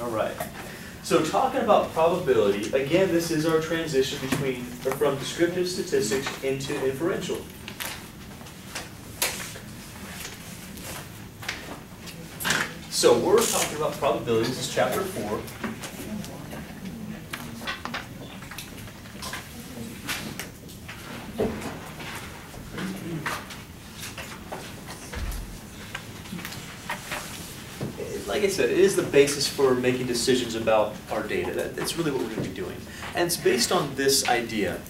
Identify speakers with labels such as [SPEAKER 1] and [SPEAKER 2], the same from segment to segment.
[SPEAKER 1] All right. So talking about probability, again, this is our transition between, or from descriptive statistics into inferential. So we're talking about probabilities. this is chapter four. Like I said, it is the basis for making decisions about our data. That, that's really what we're going to be doing. And it's based on this idea.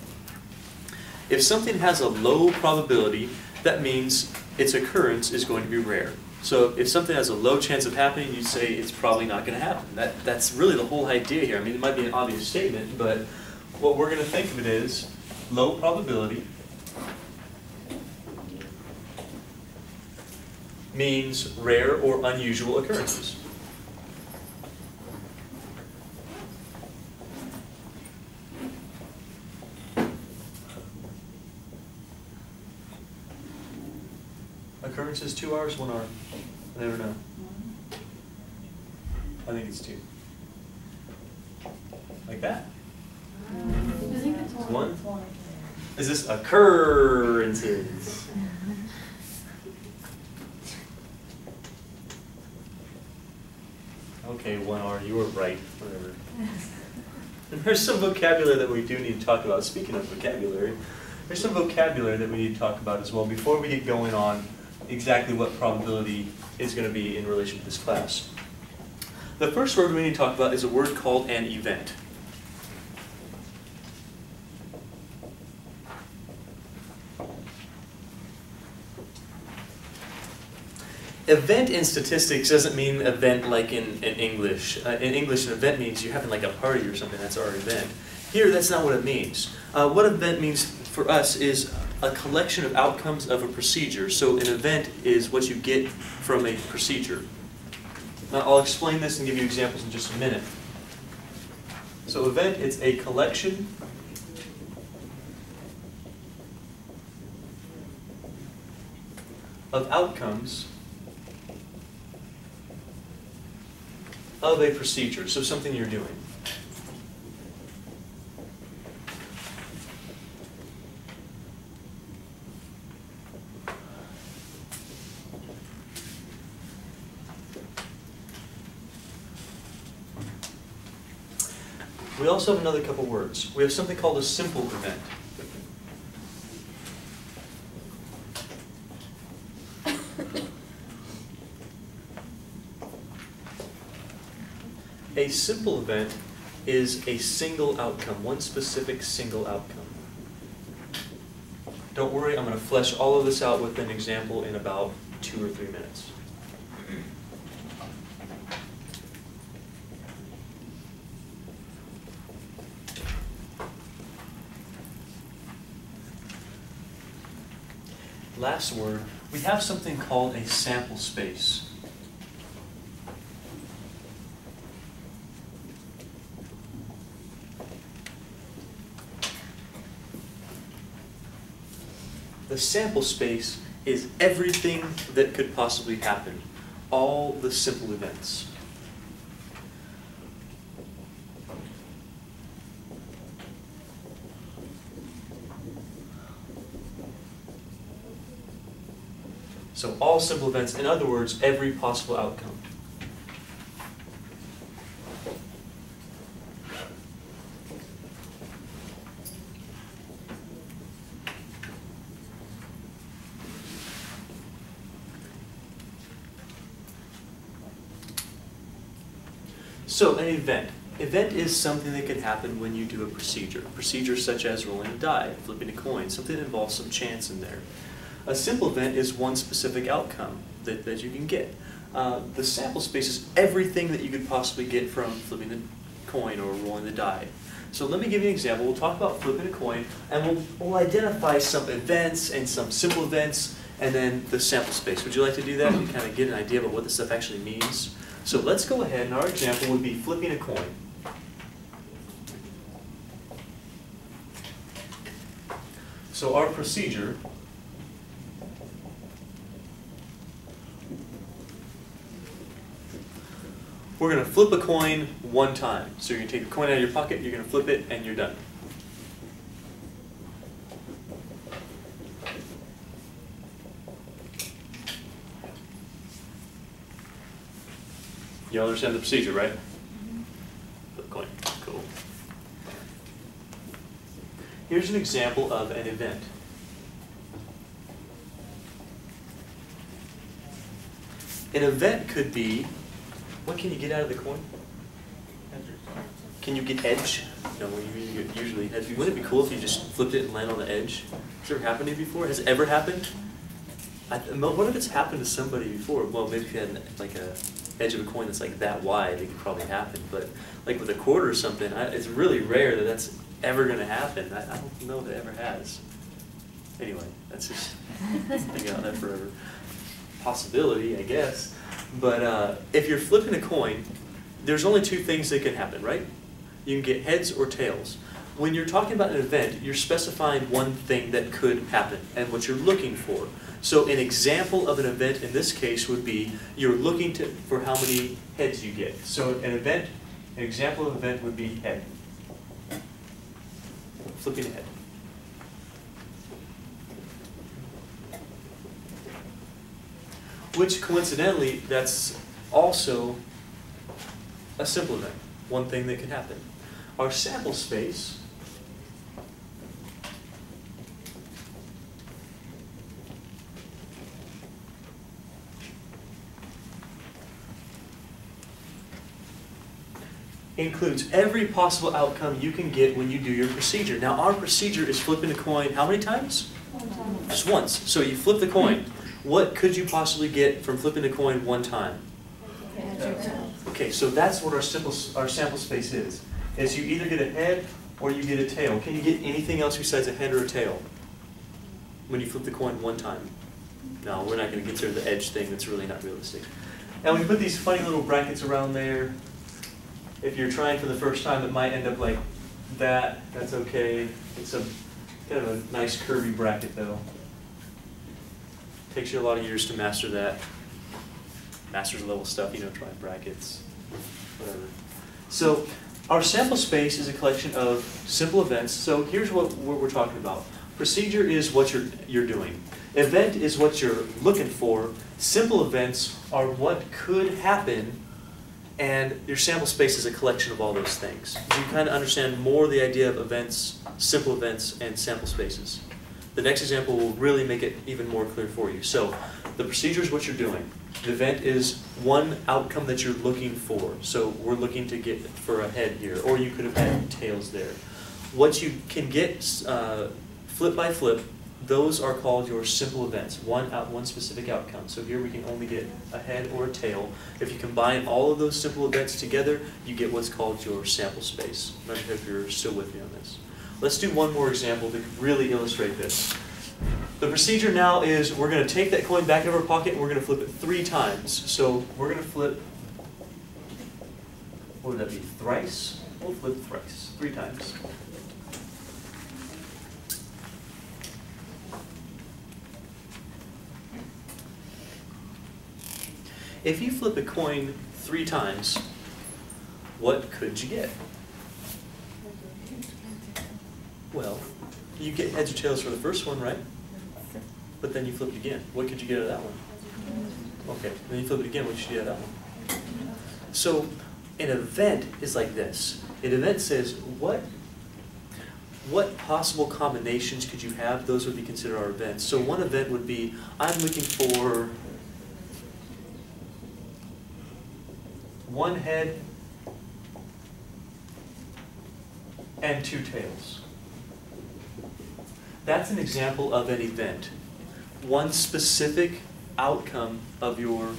[SPEAKER 1] If something has a low probability, that means its occurrence is going to be rare. So if something has a low chance of happening, you say it's probably not going to happen. That, that's really the whole idea here. I mean, it might be an obvious statement, but what we're going to think of it is low probability means rare or unusual occurrences. Occurrences two hours, one hour. I never know. I think it's two. Like that. One? Is this occurrences? One R, you were right, whatever. And there's some vocabulary that we do need to talk about. Speaking of vocabulary, there's some vocabulary that we need to talk about as well before we get going on exactly what probability is going to be in relation to this class. The first word we need to talk about is a word called an event. Event in statistics doesn't mean event like in, in English. Uh, in English, an event means you're having like a party or something. That's our event. Here, that's not what it means. Uh, what event means for us is a collection of outcomes of a procedure. So an event is what you get from a procedure. Now, I'll explain this and give you examples in just a minute. So event, it's a collection of outcomes of a procedure, so something you're doing. We also have another couple words. We have something called a simple event. Simple event is a single outcome, one specific single outcome. Don't worry, I'm going to flesh all of this out with an example in about two or three minutes. Last word, we have something called a sample space. The sample space is everything that could possibly happen, all the simple events. So all simple events, in other words, every possible outcome. So an event. Event is something that can happen when you do a procedure. Procedures such as rolling a die, flipping a coin, something that involves some chance in there. A simple event is one specific outcome that, that you can get. Uh, the sample space is everything that you could possibly get from flipping the coin or rolling the die. So let me give you an example. We'll talk about flipping a coin, and we'll, we'll identify some events and some simple events, and then the sample space. Would you like to do that and kind of get an idea about what this stuff actually means? So let's go ahead, and our example would be flipping a coin. So our procedure we're gonna flip a coin one time. So you're gonna take a coin out of your pocket, you're gonna flip it, and you're done. You all understand the procedure, right? Flip coin, cool. Here's an example of an event. An event could be, what can you get out of the coin? Can you get edge? No, usually edge. Wouldn't it be cool if you just flipped it and landed on the edge? Has it ever happened to you before? Has it ever happened? I, what if it's happened to somebody before? Well, maybe if you had like a edge of a coin that's like that wide, it could probably happen. But like with a quarter or something, I, it's really rare that that's ever going to happen. I, I don't know if it ever has. Anyway, that's just thinking about that forever. Possibility, I guess. But uh, if you're flipping a coin, there's only two things that can happen, right? You can get heads or tails. When you're talking about an event, you're specifying one thing that could happen and what you're looking for. So an example of an event in this case would be you're looking to, for how many heads you get. So an event, an example of an event would be head. Flipping a head. Which coincidentally, that's also a simple event, one thing that can happen. Our sample space includes every possible outcome you can get when you do your procedure. Now, our procedure is flipping a coin how many times? Just once. So you flip the coin. What could you possibly get from flipping the coin one time? Okay, so that's what our simple, our sample space is. Is you either get a head or you get a tail. Can you get anything else besides a head or a tail when you flip the coin one time? No, we're not going to consider the edge thing. That's really not realistic. And you put these funny little brackets around there, if you're trying for the first time, it might end up like that. That's okay. It's a kind of a nice curvy bracket though. Takes you a lot of years to master that. Master's level stuff, you know, try brackets, whatever. So our sample space is a collection of simple events. So here's what, what we're talking about. Procedure is what you're, you're doing. Event is what you're looking for. Simple events are what could happen and your sample space is a collection of all those things. You kind of understand more the idea of events, simple events, and sample spaces. The next example will really make it even more clear for you. So the procedure is what you're doing. The event is one outcome that you're looking for. So we're looking to get for a head here, or you could have had tails there. What you can get uh, flip by flip those are called your simple events, one out, one specific outcome. So here we can only get a head or a tail. If you combine all of those simple events together, you get what's called your sample space. I'm not if you're still with me on this. Let's do one more example to really illustrate this. The procedure now is we're going to take that coin back out of our pocket and we're going to flip it three times. So we're going to flip, what would that be, thrice? We'll flip thrice, three times. If you flip a coin three times, what could you get? Well, you get heads or tails for the first one, right? But then you flip it again. What could you get out of that one? Okay, then you flip it again. What should you get out of that one? So, an event is like this. An event says, what, what possible combinations could you have? Those would be considered our events. So one event would be, I'm looking for one head and two tails. That's an example of an event. One specific outcome of your,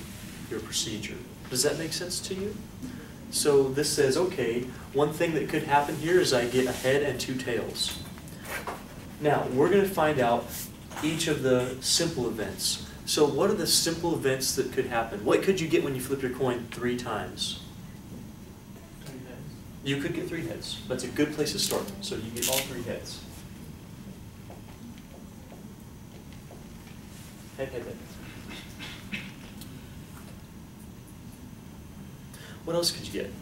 [SPEAKER 1] your procedure. Does that make sense to you? So this says, okay, one thing that could happen here is I get a head and two tails. Now, we're going to find out each of the simple events. So what are the simple events that could happen? What could you get when you flip your coin three times?
[SPEAKER 2] Three heads.
[SPEAKER 1] You could get three heads. That's a good place to start. So you get all three heads. Head, head, head. What else could you get?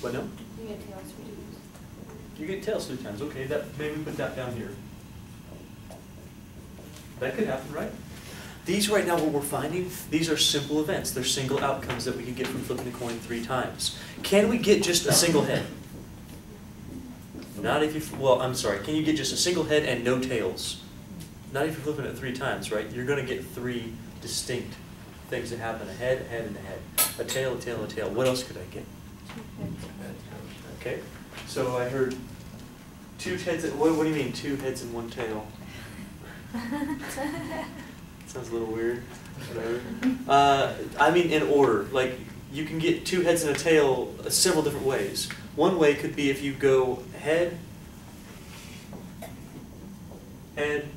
[SPEAKER 1] What no?
[SPEAKER 3] You get tails reduced.
[SPEAKER 1] You get tails three times, okay, that, maybe put that down here. That could happen, right? These right now, what we're finding, these are simple events, they're single outcomes that we can get from flipping a coin three times. Can we get just a single head? Not if you, well, I'm sorry, can you get just a single head and no tails? Not if you're flipping it three times, right? You're gonna get three distinct things that happen, a head, a head, and a head. A tail, a tail, a tail, what else could I get? Okay, so I heard two heads, what, what do you mean, two heads and one tail? Sounds a little weird, whatever. Uh, I mean, in order, like, you can get two heads and a tail uh, several different ways. One way could be if you go head, head,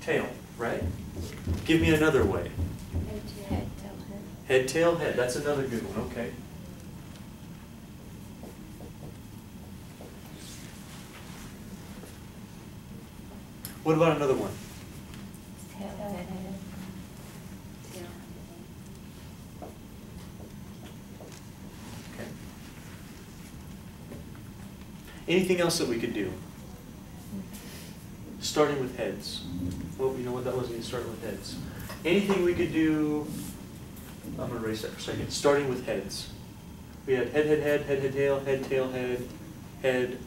[SPEAKER 1] tail, right? Give me another way.
[SPEAKER 3] Head head, tail head.
[SPEAKER 1] Head, tail, head, that's another good one, okay. What about another one?
[SPEAKER 3] Tail head, head. Tail.
[SPEAKER 1] Okay. Anything else that we could do? Starting with heads. Well, you know what, that wasn't even starting with heads. Anything we could do, I'm gonna erase that for a second, starting with heads. We had head, head, head, head, head, tail, head, tail, head, head,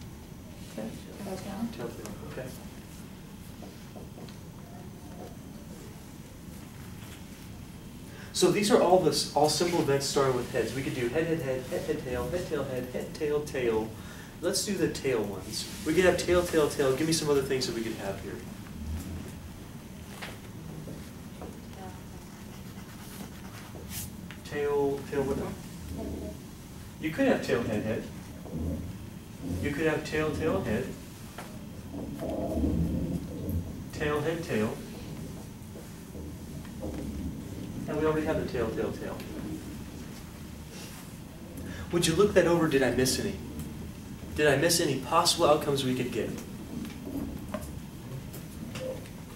[SPEAKER 3] Tail
[SPEAKER 1] tail, tail, okay. So these are all this, all simple events starting with heads. We could do head, head, head, head, head, tail, head, tail, head, head, tail, tail. Let's do the tail ones. We could have tail, tail, tail. Give me some other things that we could have here. Tail, tail, what? You could have tail, head, head. You could have tail, tail, head. Tail, head, tail. And we already have the tail, tail, tail. Would you look that over? Did I miss any? Did I miss any possible outcomes we could get?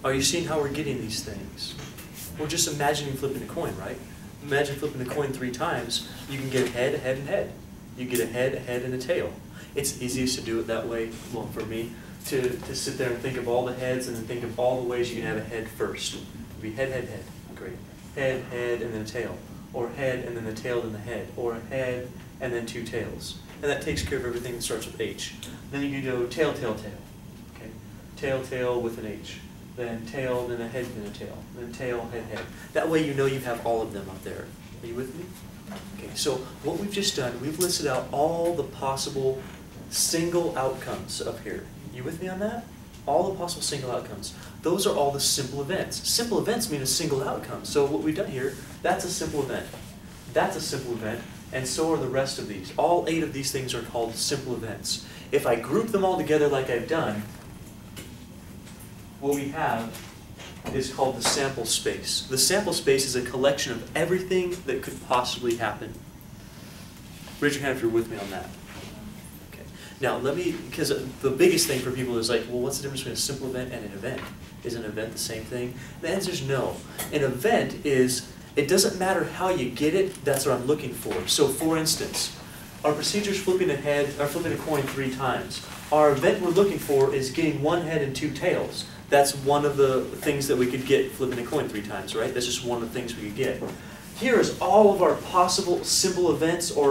[SPEAKER 1] Are you seeing how we're getting these things? We're just imagining flipping a coin, right? Imagine flipping a coin three times. You can get a head, a head, and head. You get a head, a head, and a tail. It's easiest to do it that way, well, for me, to, to sit there and think of all the heads and then think of all the ways you can have a head first. It'd be head, head, head. Great. Head, head, and then a tail. Or head, and then the tail, and the head. Or head, and then two tails. And that takes care of everything that starts with H. Then you go tail, tail, tail. Okay. Tail, tail with an H. Then tail, then a head, then a tail. Then tail, head, head. That way you know you have all of them up there. Are you with me? Okay, so what we've just done, we've listed out all the possible single outcomes up here. You with me on that? All the possible single outcomes. Those are all the simple events. Simple events mean a single outcome. So what we've done here, that's a simple event. That's a simple event, and so are the rest of these. All eight of these things are called simple events. If I group them all together like I've done, what we have is called the sample space. The sample space is a collection of everything that could possibly happen. Raise your hand if you're with me on that. Okay. Now, let me, because uh, the biggest thing for people is like, well, what's the difference between a simple event and an event? Is an event the same thing? The answer is no. An event is, it doesn't matter how you get it, that's what I'm looking for. So, for instance, our procedure is flipping a head, or uh, flipping a coin three times. Our event we're looking for is getting one head and two tails. That's one of the things that we could get flipping a coin three times, right? That's just one of the things we could get. Here is all of our possible simple events or